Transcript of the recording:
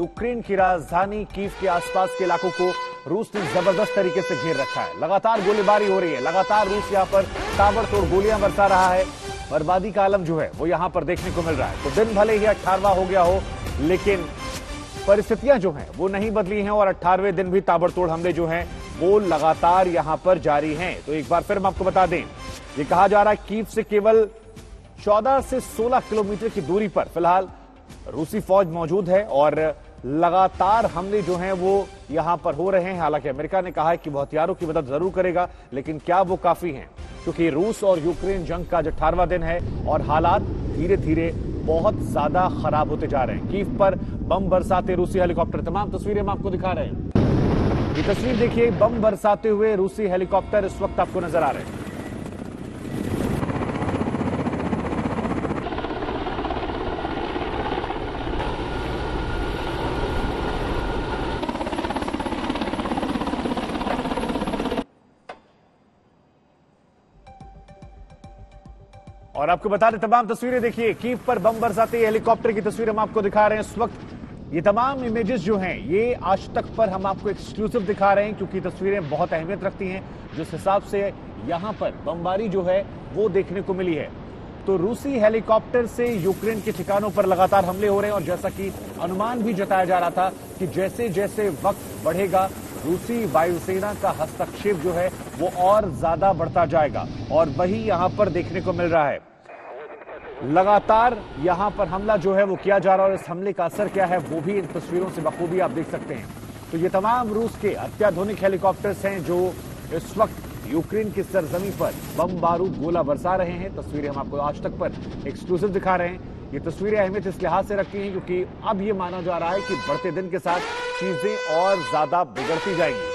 Ukraine की राजधानी Kyiv के आसपास के इलाकों को रूस ने ज़बरदस्त तरीके से घेर रखा है। लगातार गोलीबारी हो रही है। लगातार रूस यहाँ पर ताबड़तोड़ गोलियाँ बरसा रहा है। बर्बादी का आलम जो है, वो यहाँ पर देखने को मिल रहा है। तो दिन भले ही अठारवा हो गया हो, लेकिन परिस्थितियाँ जो हैं, वो नहीं बदली हैं और अट्ठारहवें दिन भी ताबड़तोड़ हमले जो हैं, वो लगातार यहाँ पर जारी हैं। तो एक बार फिर हम आपको बता दें, ये कहा जा रहा है कीव से केवल 14 से 16 किलोमीटर की दूरी पर फ़िलहाल रूसी फौज मौजूद है और लगातार हमले जो हैं वो यहाँ पर हो रहे हैं। हालाँकि अमेरिका ने कहा है कि वो हथियारों की मदद ज़रूर करेगा, लेकिन क्या वो काफ़ी हैं? क्योंकि रूस और यूक्रेन जंग का आज अठारवा दिन है और हालात धीरे धीरे बहुत ज़्यादा खराब होते जा रहे हैं। कीव पर बम बरसाते रूसी हेलीकॉप्टर। तमाम तस्वीरें हम आपको दिखा रहे हैं। ये तस्वीर देखिए, बम बरसाते हुए रूसी हेलीकॉप्टर इस वक्त आपको नज़र आ रहे हैं। और आपको बता दें, तमाम तस्वीरें देखिए कीव पर बम बरसाते हेलीकॉप्टर की तस्वीर हम आपको दिखा रहे हैं इस वक्त। ये तमाम इमेजेस जो हैं, ये आज तक पर हम आपको एक्सक्लूसिव दिखा रहे हैं, क्योंकि तस्वीरें बहुत अहमियत रखती हैं, जिस हिसाब से यहाँ पर बमबारी जो है, वो देखने को मिली है। तो रूसी हेलीकॉप्टर से यूक्रेन के ठिकानों पर लगातार हमले हो रहे हैं, और जैसा कि अनुमान भी जताया जा रहा था कि जैसे जैसे वक्त बढ़ेगा रूसी वायुसेना का हस्तक्षेप जो है, वो और ज़्यादा बढ़ता जाएगा और वही यहाँ पर देखने को मिल रहा है। लगातार यहाँ पर हमला जो है, वो किया जा रहा है और इस हमले का असर क्या है, वो भी इन तस्वीरों से बखूबी आप देख सकते हैं। तो ये तमाम रूस के अत्याधुनिक हेलीकॉप्टर्स हैं जो इस वक्त यूक्रेन की सरजमी पर बम बारूद गोला बरसा रहे हैं। तस्वीरें हम आपको आज तक पर एक्सक्लूसिव दिखा रहे हैं। ये तस्वीरें अहमियत इस लिहाज से रखती हैं क्योंकि अब ये माना जा रहा है कि बढ़ते दिन के साथ चीज़ें और ज़्यादा बिगड़ती जाएँगी।